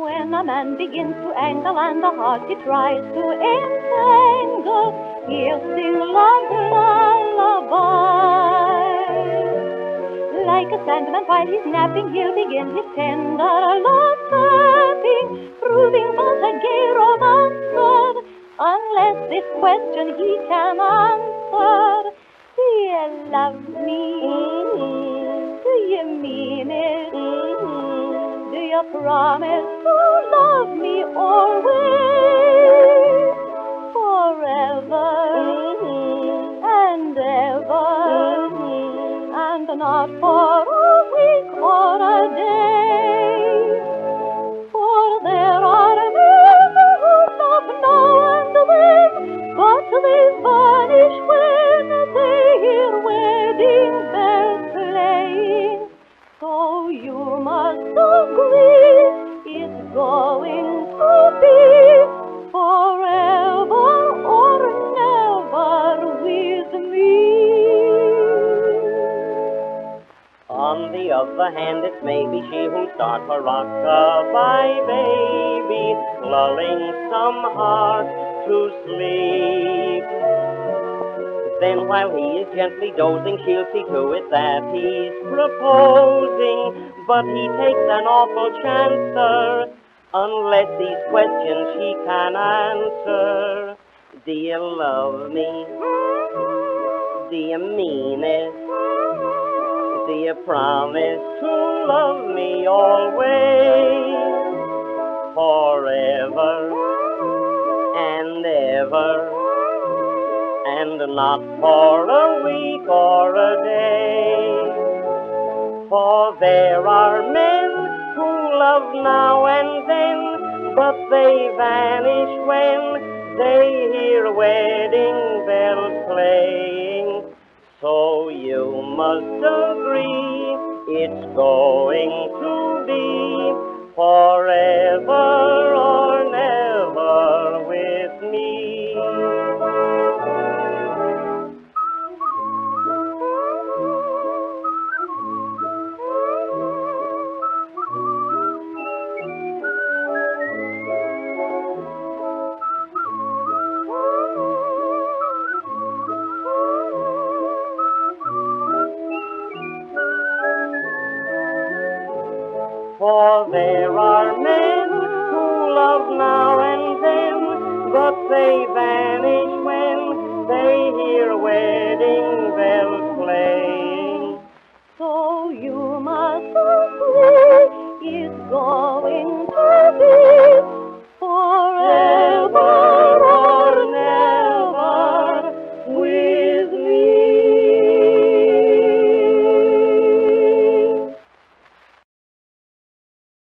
When a man begins to angle and the heart he tries to entangle, he'll sing love lullaby. Like a sandman while he's napping, he'll begin his tender love tapping, proving both a gay romancer, unless this question he can answer. You love me? You promise to love me always? Forever and ever and not for a week or a day. For there are men who love now and then, but they On the other hand, it may be she who starts her rock-a-bye baby, lulling some heart to sleep. Then while he is gently dozing, she'll see to it that he's proposing, but he takes an awful chancer, unless these questions she can answer. Do you love me? Do you mean it? Do you promise to love me always, forever and ever, and not for a week or a day? For there are men who love now and then, but they vanish when they hear wedding bells playing. So you must agree it's going to be forever For there are men who love now and then, but they vanish when they hear wedding bells playing. So you must agree, it's going to be.